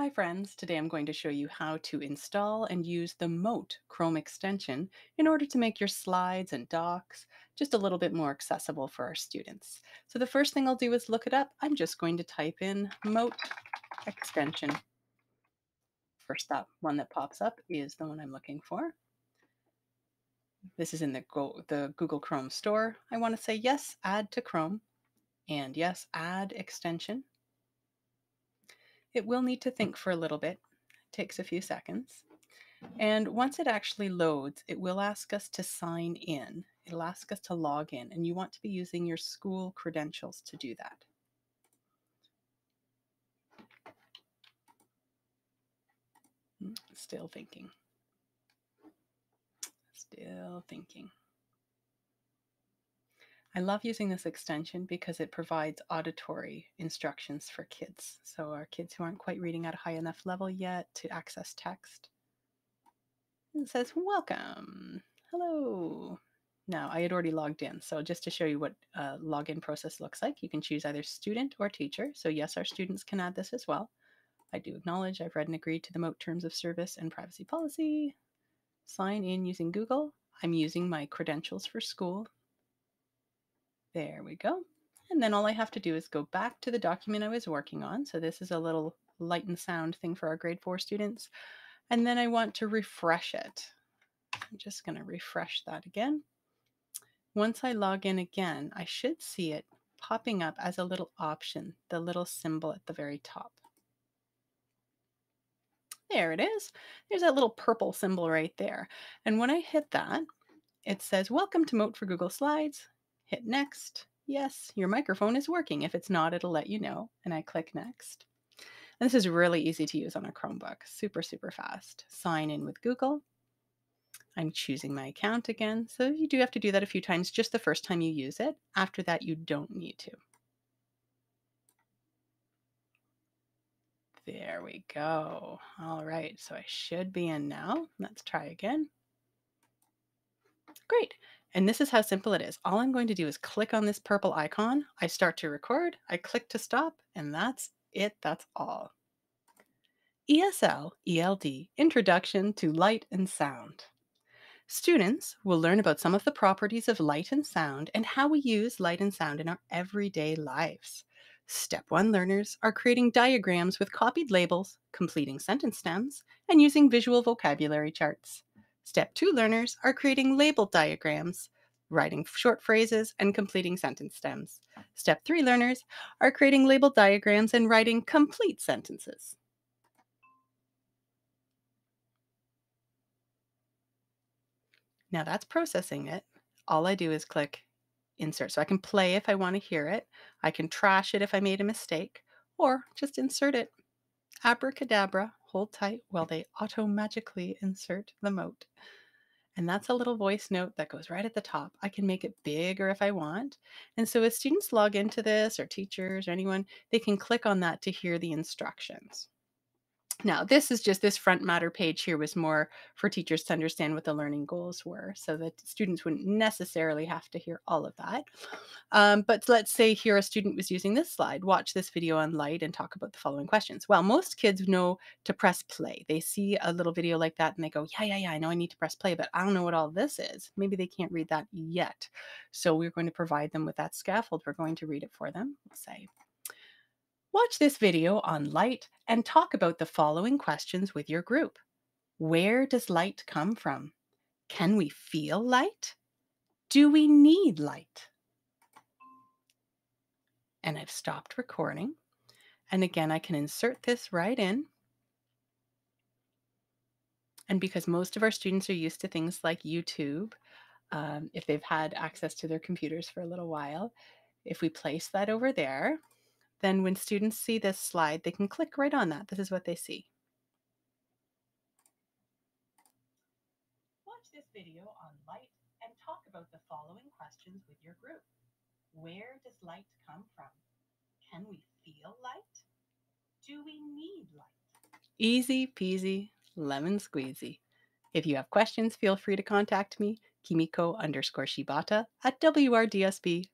Hi friends, today I'm going to show you how to install and use the Mote Chrome extension in order to make your slides and docs just a little bit more accessible for our students. So the first thing I'll do is look it up. I'm just going to type in Mote extension. First up, one that pops up is the one I'm looking for. This is in the, Go the Google Chrome store. I want to say yes, add to Chrome, and yes, add extension. It will need to think for a little bit. It takes a few seconds. And once it actually loads, it will ask us to sign in. It'll ask us to log in, and you want to be using your school credentials to do that. Hmm, still thinking. Still thinking. I love using this extension because it provides auditory instructions for kids. So our kids who aren't quite reading at a high enough level yet to access text. It says, welcome, hello. Now I had already logged in. So just to show you what a login process looks like, you can choose either student or teacher. So yes, our students can add this as well. I do acknowledge I've read and agreed to the MOTE Terms of Service and Privacy Policy. Sign in using Google. I'm using my credentials for school there we go. And then all I have to do is go back to the document I was working on. So this is a little light and sound thing for our grade four students. And then I want to refresh it. I'm just going to refresh that again. Once I log in again, I should see it popping up as a little option, the little symbol at the very top. There it is. There's that little purple symbol right there. And when I hit that, it says, Welcome to Mote for Google Slides. Hit next. Yes, your microphone is working. If it's not, it'll let you know. And I click next. And this is really easy to use on a Chromebook. Super, super fast. Sign in with Google. I'm choosing my account again. So you do have to do that a few times just the first time you use it. After that, you don't need to. There we go. All right, so I should be in now. Let's try again. Great. And this is how simple it is. All I'm going to do is click on this purple icon. I start to record, I click to stop, and that's it. That's all. ESL ELD Introduction to Light and Sound. Students will learn about some of the properties of light and sound and how we use light and sound in our everyday lives. Step 1 learners are creating diagrams with copied labels, completing sentence stems, and using visual vocabulary charts. Step 2 learners are creating label diagrams, writing short phrases, and completing sentence stems. Step 3 learners are creating label diagrams and writing complete sentences. Now that's processing it. All I do is click insert. So I can play if I want to hear it. I can trash it if I made a mistake, or just insert it. Abracadabra, hold tight while they auto-magically insert the mote. And that's a little voice note that goes right at the top. I can make it bigger if I want. And so as students log into this or teachers or anyone, they can click on that to hear the instructions. Now, this is just this front matter page here was more for teachers to understand what the learning goals were so that students wouldn't necessarily have to hear all of that. Um, but let's say here a student was using this slide, watch this video on light and talk about the following questions. Well, most kids know to press play. They see a little video like that and they go, yeah, yeah, yeah, I know I need to press play, but I don't know what all this is. Maybe they can't read that yet. So we're going to provide them with that scaffold. We're going to read it for them. Let's say, Watch this video on light and talk about the following questions with your group. Where does light come from? Can we feel light? Do we need light? And I've stopped recording. And again, I can insert this right in. And because most of our students are used to things like YouTube, um, if they've had access to their computers for a little while, if we place that over there, then when students see this slide, they can click right on that. This is what they see. Watch this video on light and talk about the following questions with your group. Where does light come from? Can we feel light? Do we need light? Easy peasy, lemon squeezy. If you have questions, feel free to contact me, kimiko underscore shibata at wrdsb.ca.